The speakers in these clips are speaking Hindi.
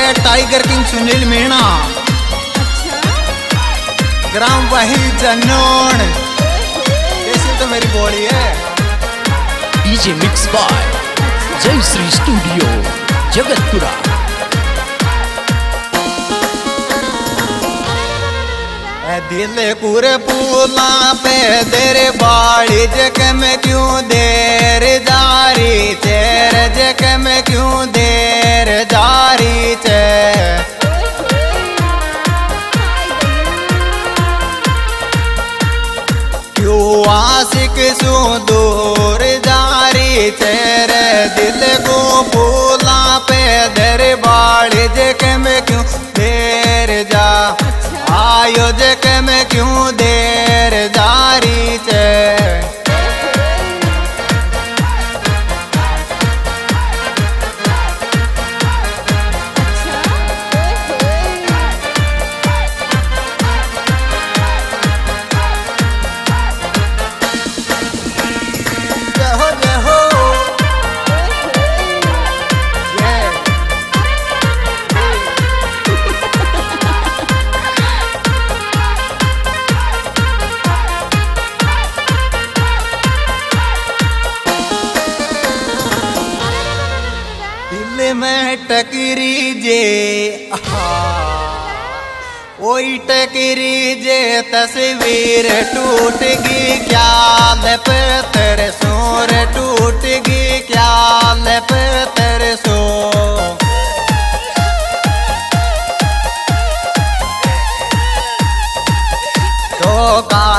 है टाइगर किंग सुनील मीणा। ग्राम वही जनोन ऐसी तो मेरी बॉडी है। डीजे मिक्स बाय जय श्री स्टूडियो जगतपुरा। दिल पूरे पूला पे तेरे बाड़ी जक में क्यों देर जारी तेरे जक में क्यों देर क्यों आशिक जारी दिल को फूला पे दर जक में क्यों देर जा। आयोजक में क्यों देर टकरी जे ओई टकरी जे तस्वीर टूट गई क्या पे तेरे सोर टूट गई क्या पे तेरे सो तो का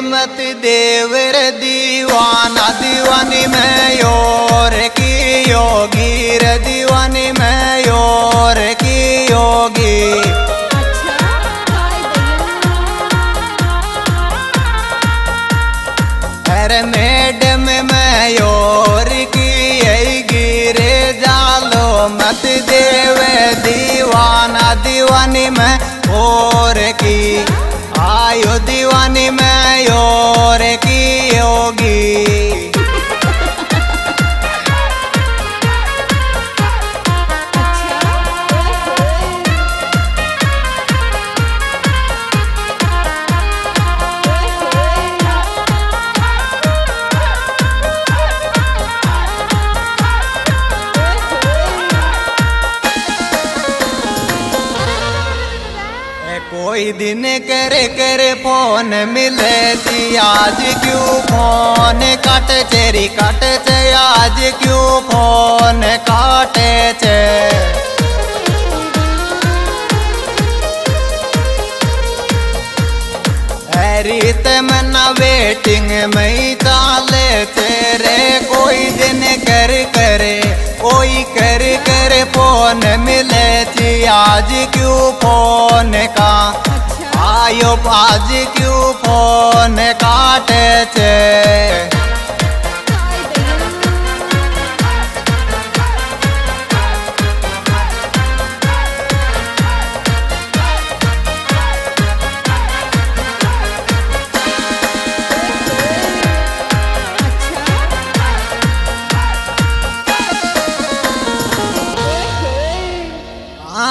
मत देवर दीवाना, दीवानी मैं योर की योगी रे दीवानी मैं योर की योगी। अरे में कोई दिन करे करे फ़ोन मिले थी आज क्यों फ़ोन काटे चेरी काटे चे आज क्यों फ़ोन काटे चे रीत मना वेटिंग में चाले तेरे कोई दिन कर करे, कोई कर करे फ़ोन मिले थी आज क्यों फ़ोन का? आयो आज क्यों फ़ोन काटे चे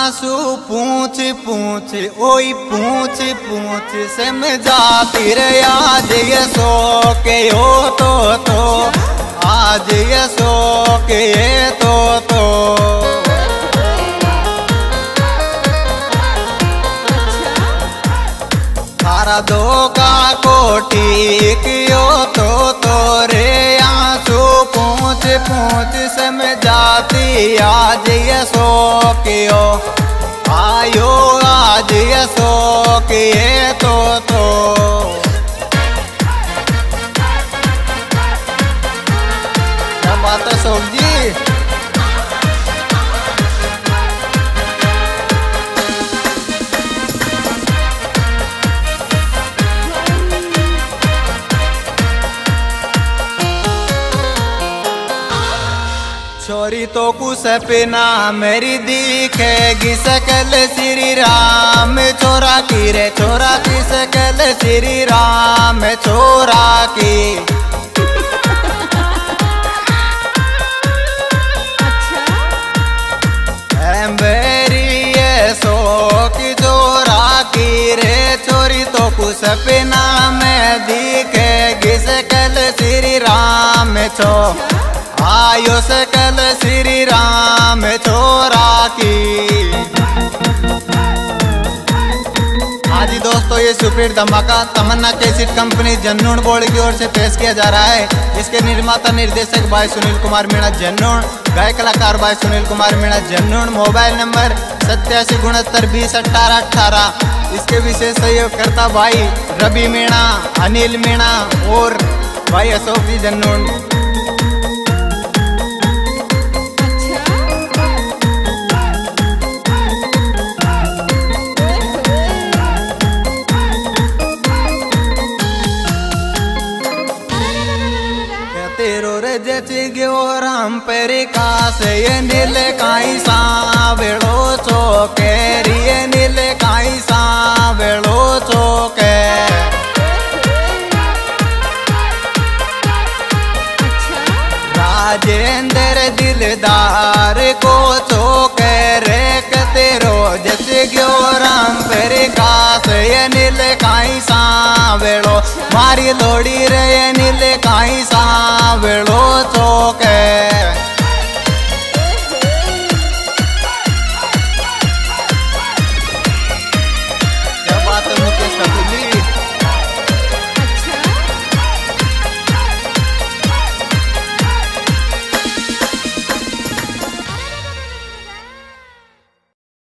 आँसू पूछ पूछ, ओई पूछ पूछ से समझाती रे आज ये सो के हो तो तो आज ये सो के ये तो तो। तारा दो का कोटी में जाती, आज ये सो कियो। आयो, आज ये सो किए तो तो। माता सोम जी? चोरी तो कु सपना मेरी दिखेगी सकल श्री राम, चोरा की रे, चोरा की श्री राम, चोरा की। सपना में दिखेगी सकल श्री राम चो आयो सकल श्री राम छोरा की। दोस्तों, ये सुपीर धमाका, Tamanna cassette company Junoon board की ओर से पेश किया जा रहा है। इसके निर्माता निर्देशक भाई सुनील कुमार मीणा जन्नून गाय कलाकार भाई सुनील कुमार मीणा जन्नून, मोबाइल नंबर सत्यासी गुणहत्तर बीस अठारह अठारह इसके विशेष सहयोगकर्ता भाई रवि मीणा, अनिल मीणा और भाई अशोक जी जन्नून। गयो राम पर कास, ये नील काई सावेड़ो चौके रिय नील काई सावेड़ो चौके। राजेंद्र दिलदार को चौके रे तेरो जस गयो राम पर कास, ये नील काई सावेड़ो, मारी लोड़ी रे नील haberlo toque